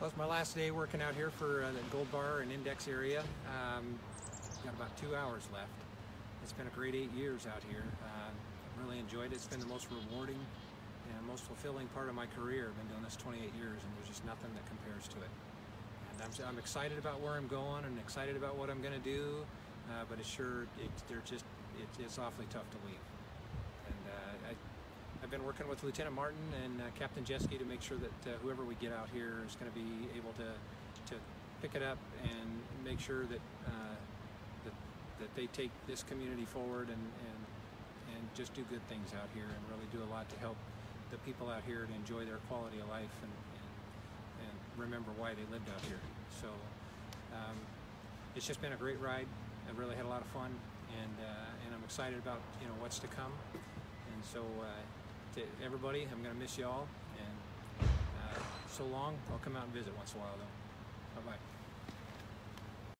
Well, it's my last day working out here for uh, the Gold Bar and Index area. Um, got about two hours left. It's been a great eight years out here. Uh, really enjoyed it. It's been the most rewarding and most fulfilling part of my career. I've been doing this 28 years, and there's just nothing that compares to it. And I'm, I'm excited about where I'm going and excited about what I'm going to do, uh, but it's sure it, they're just it, it's awfully tough to leave. I've been working with Lieutenant Martin and uh, Captain Jeske to make sure that uh, whoever we get out here is going to be able to to pick it up and make sure that uh, that that they take this community forward and, and and just do good things out here and really do a lot to help the people out here to enjoy their quality of life and, and, and remember why they lived out here. So um, it's just been a great ride. I've really had a lot of fun and uh, and I'm excited about you know what's to come. And so uh, to everybody, I'm going to miss you all. And uh, so long. I'll come out and visit once in a while though. Bye bye.